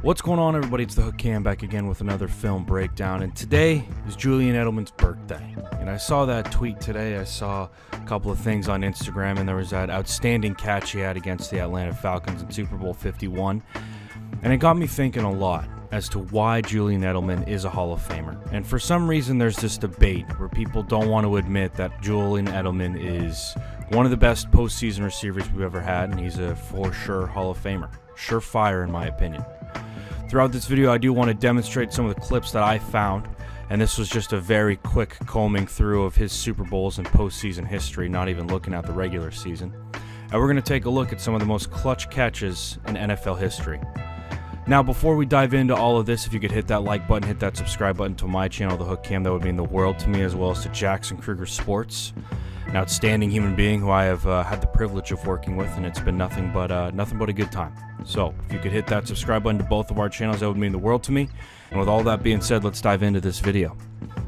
What's going on, everybody? It's the Hook Cam back again with another film breakdown, and today is Julian Edelman's birthday. And I saw that tweet today. I saw a couple of things on Instagram, and there was that outstanding catch he had against the Atlanta Falcons in Super Bowl 51. And it got me thinking a lot as to why Julian Edelman is a Hall of Famer. And for some reason, there's this debate where people don't want to admit that Julian Edelman is one of the best postseason receivers we've ever had, and he's a for sure Hall of Famer. Surefire, in my opinion. Throughout this video, I do want to demonstrate some of the clips that I found, and this was just a very quick combing through of his Super Bowls and postseason history, not even looking at the regular season. And we're going to take a look at some of the most clutch catches in NFL history. Now, before we dive into all of this, if you could hit that like button, hit that subscribe button to my channel, The Hook Cam, that would mean the world to me, as well as to Jackson Krueger Sports, an outstanding human being who I have uh, had the privilege of working with, and it's been nothing but uh, nothing but a good time. So, if you could hit that subscribe button to both of our channels, that would mean the world to me. And with all that being said, let's dive into this video.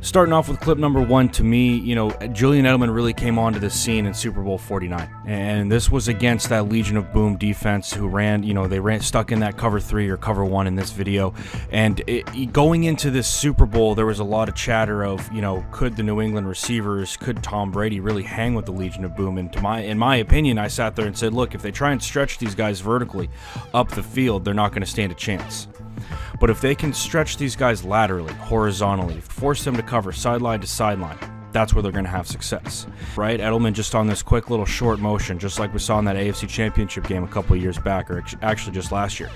Starting off with clip number one, to me, you know, Julian Edelman really came onto the scene in Super Bowl 49. And this was against that Legion of Boom defense who ran, you know, they ran stuck in that cover three or cover one in this video. And it, going into this Super Bowl, there was a lot of chatter of, you know, could the New England receivers, could Tom Brady really hang with the Legion of Boom? And to my, in my opinion, I sat there and said, look, if they try and stretch these guys vertically up the field, they're not going to stand a chance. But if they can stretch these guys laterally, horizontally, force them to cover sideline to sideline, that's where they're going to have success, right? Edelman just on this quick little short motion, just like we saw in that AFC Championship game a couple years back, or actually just last year.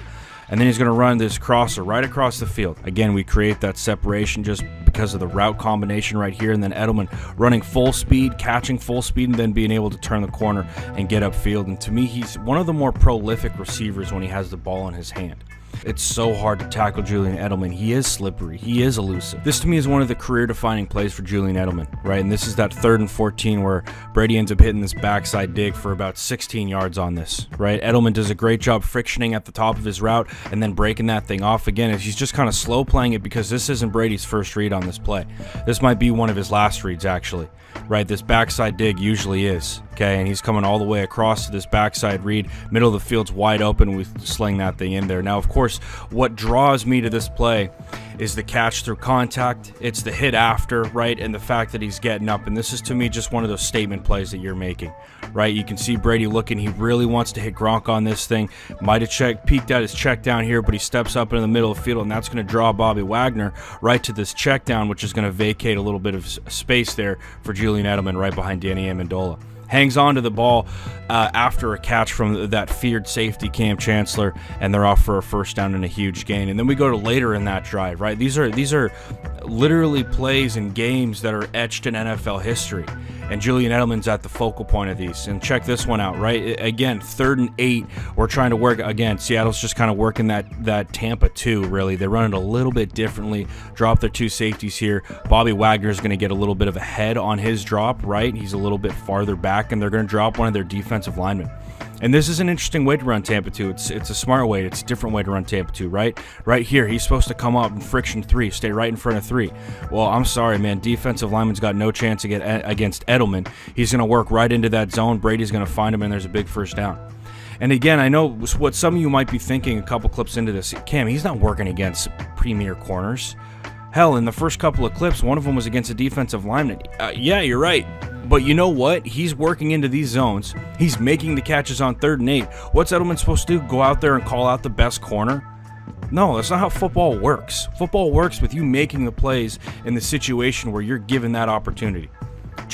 And then he's going to run this crosser right across the field. Again, we create that separation just because of the route combination right here. And then Edelman running full speed, catching full speed, and then being able to turn the corner and get upfield. And to me, he's one of the more prolific receivers when he has the ball in his hand. It's so hard to tackle Julian Edelman. He is slippery. He is elusive. This to me is one of the career-defining plays for Julian Edelman, right? And this is that third and 14 where Brady ends up hitting this backside dig for about 16 yards on this, right? Edelman does a great job frictioning at the top of his route and then breaking that thing off again. He's just kind of slow playing it because this isn't Brady's first read on this play. This might be one of his last reads, actually, right? This backside dig usually is, okay? And he's coming all the way across to this backside read. Middle of the field's wide open. We sling that thing in there. Now, of course, what draws me to this play is the catch through contact. It's the hit after, right? And the fact that he's getting up. And this is to me just one of those statement plays that you're making, right? You can see Brady looking. He really wants to hit Gronk on this thing. Might have checked, peeked out his check down here, but he steps up in the middle of the field, and that's going to draw Bobby Wagner right to this check down, which is going to vacate a little bit of space there for Julian Edelman right behind Danny Amendola hangs on to the ball uh, after a catch from that feared safety Kam Chancellor, and they're off for a first down and a huge gain. And then we go to later in that drive, right? These are these are literally plays and games that are etched in NFL history and Julian Edelman's at the focal point of these. And check this one out, right? Again, third and eight. We're trying to work again. Seattle's just kind of working that that Tampa 2. Really, they run it a little bit differently. Drop their two safeties here. Bobby Wagner is going to get a little bit of a head on his drop, right? He's a little bit farther back, and they're going to drop one of their defensive linemen. And this is an interesting way to run Tampa 2. It's it's a smart way. It's a different way to run Tampa 2, right? Right here, he's supposed to come up in friction 3, stay right in front of 3. Well, I'm sorry, man. Defensive lineman's got no chance to get against Edelman. He's going to work right into that zone. Brady's going to find him, and there's a big first down. And again, I know what some of you might be thinking a couple clips into this. Cam, he's not working against premier corners. Hell, in the first couple of clips, one of them was against a defensive lineman. Uh, yeah, you're right. But you know what? He's working into these zones. He's making the catches on third and eight. What's Edelman supposed to do? Go out there and call out the best corner? No, that's not how football works. Football works with you making the plays in the situation where you're given that opportunity.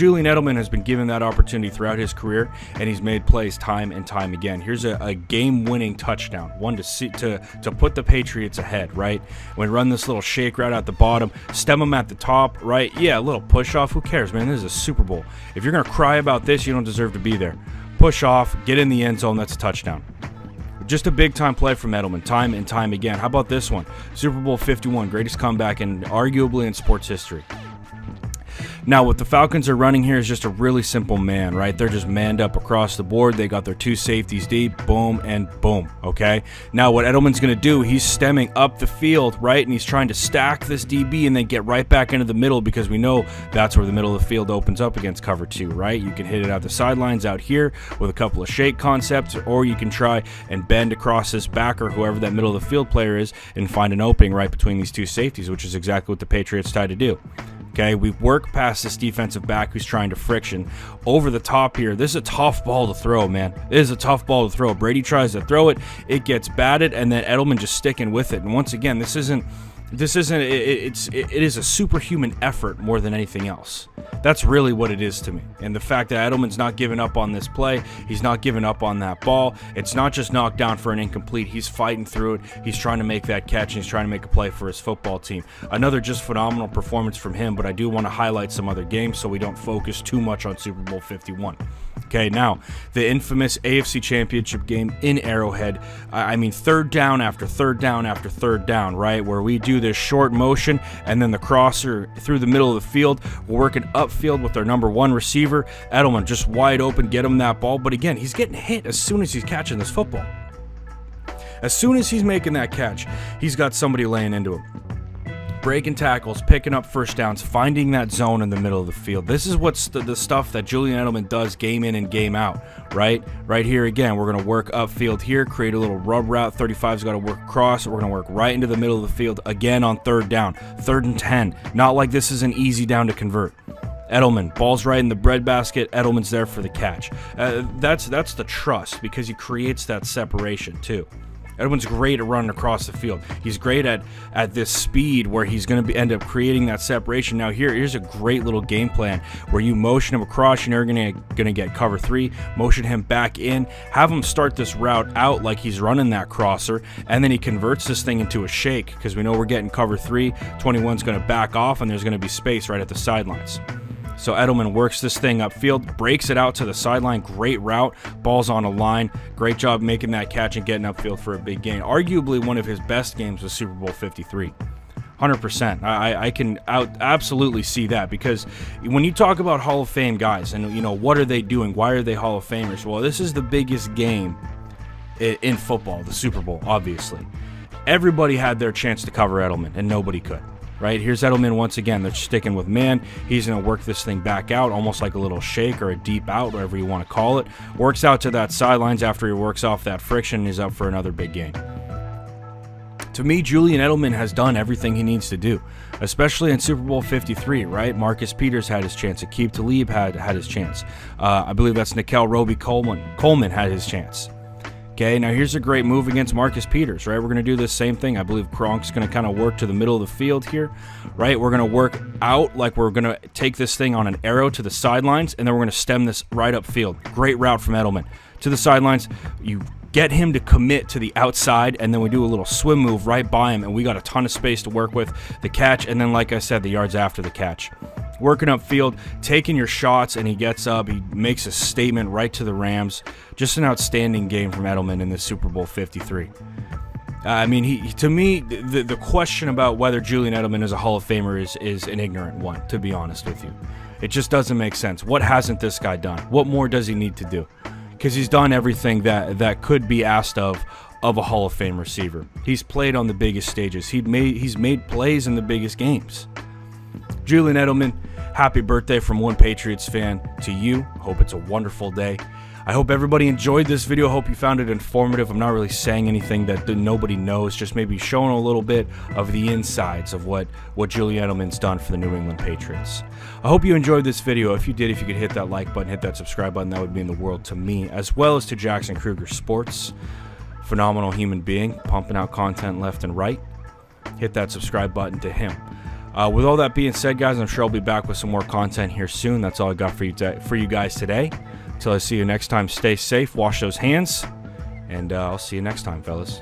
Julian Edelman has been given that opportunity throughout his career, and he's made plays time and time again. Here's a, a game-winning touchdown, one to see to to put the Patriots ahead. Right when run this little shake right at the bottom, stem them at the top. Right, yeah, a little push off. Who cares, man? This is a Super Bowl. If you're gonna cry about this, you don't deserve to be there. Push off, get in the end zone. That's a touchdown. Just a big time play from Edelman, time and time again. How about this one? Super Bowl 51, greatest comeback and arguably in sports history. Now, what the Falcons are running here is just a really simple man, right? They're just manned up across the board. They got their two safeties deep, boom, and boom, okay? Now, what Edelman's going to do, he's stemming up the field, right? And he's trying to stack this DB and then get right back into the middle because we know that's where the middle of the field opens up against cover two, right? You can hit it out the sidelines out here with a couple of shake concepts, or you can try and bend across this backer, whoever that middle of the field player is, and find an opening right between these two safeties, which is exactly what the Patriots try to do. Okay, we work past this defensive back who's trying to friction over the top here. This is a tough ball to throw, man. This is a tough ball to throw. Brady tries to throw it, it gets batted, and then Edelman just sticking with it. And once again, this isn't this isn't it, it's it is a superhuman effort more than anything else. That's really what it is to me. And the fact that edelman's not giving up on this play he's not giving up on that ball. It's not just knocked down for an incomplete. He's fighting through it. He's trying to make that catch and he's trying to make a play for his football team. Another just phenomenal performance from him but i do want to highlight some other games so we don't focus too much on super bowl 51 Okay, now the infamous AFC Championship game in Arrowhead. I mean, third down after third down after third down, right? Where we do this short motion and then the crosser through the middle of the field. We're working upfield with our number one receiver, Edelman, just wide open, get him that ball. But again, he's getting hit as soon as he's catching this football. As soon as he's making that catch, he's got somebody laying into him breaking tackles, picking up first downs, finding that zone in the middle of the field. This is what's the, the stuff that Julian Edelman does game in and game out, right? Right here again, we're going to work upfield here, create a little rub route. 35's got to work across. We're going to work right into the middle of the field again on third down, third and 10. Not like this is an easy down to convert. Edelman, ball's right in the breadbasket. Edelman's there for the catch. Uh, that's that's the trust because he creates that separation too. Edwin's great at running across the field. He's great at at this speed where he's going to end up creating that separation. Now here, here's a great little game plan where you motion him across. And you're going to going to get cover three. Motion him back in. Have him start this route out like he's running that crosser, and then he converts this thing into a shake because we know we're getting cover three. 21's going to back off, and there's going to be space right at the sidelines. So Edelman works this thing upfield, breaks it out to the sideline. Great route. Ball's on a line. Great job making that catch and getting upfield for a big gain. Arguably one of his best games was Super Bowl 53. 100%. I, I can out, absolutely see that because when you talk about Hall of Fame guys and, you know, what are they doing? Why are they Hall of Famers? Well, this is the biggest game in football, the Super Bowl, obviously. Everybody had their chance to cover Edelman, and nobody could right? Here's Edelman once again. They're sticking with man. He's going to work this thing back out, almost like a little shake or a deep out, whatever you want to call it. Works out to that sidelines after he works off that friction. He's up for another big game. To me, Julian Edelman has done everything he needs to do, especially in Super Bowl 53, right? Marcus Peters had his chance. Aqib Talib had, had his chance. Uh, I believe that's Nickell Robey-Coleman. Coleman had his chance. Okay, now here's a great move against Marcus Peters, right? We're going to do the same thing. I believe Gronk's going to kind of work to the middle of the field here, right? We're going to work out like we're going to take this thing on an arrow to the sidelines, and then we're going to stem this right up field. Great route from Edelman. To the sidelines, you get him to commit to the outside, and then we do a little swim move right by him, and we got a ton of space to work with. The catch, and then, like I said, the yards after the catch working upfield, taking your shots, and he gets up. He makes a statement right to the Rams. Just an outstanding game from Edelman in this Super Bowl 53. Uh, I mean, he to me, the, the question about whether Julian Edelman is a Hall of Famer is, is an ignorant one, to be honest with you. It just doesn't make sense. What hasn't this guy done? What more does he need to do? Because he's done everything that, that could be asked of of a Hall of Fame receiver. He's played on the biggest stages. He made he's made plays in the biggest games. Julian Edelman, happy birthday from one Patriots fan to you. Hope it's a wonderful day. I hope everybody enjoyed this video. Hope you found it informative. I'm not really saying anything that nobody knows, just maybe showing a little bit of the insides of what, what Julian Edelman's done for the New England Patriots. I hope you enjoyed this video. If you did, if you could hit that like button, hit that subscribe button, that would mean the world to me, as well as to Jackson Krueger Sports. Phenomenal human being, pumping out content left and right. Hit that subscribe button to him. Uh, with all that being said, guys, I'm sure I'll be back with some more content here soon. That's all I got for you for you guys today. Until I see you next time, stay safe, wash those hands, and uh, I'll see you next time, fellas.